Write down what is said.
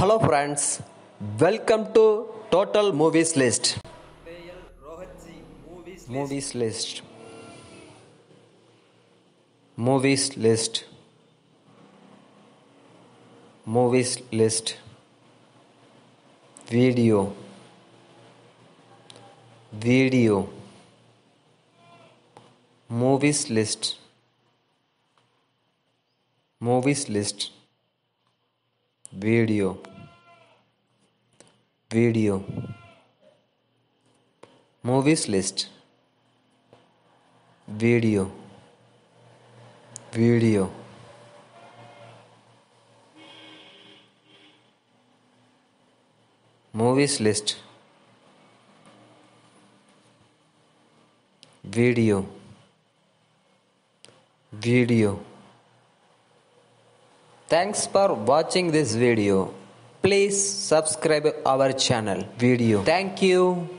Hello friends, welcome to Total Movies List. Movies Movies list. Movies list. Movies list. Video. Video. Movies list. Video. Movies list. Video. Video. Movies list. Video. Video. Thanks for watching this video. Please subscribe our channel. Video. Thank you.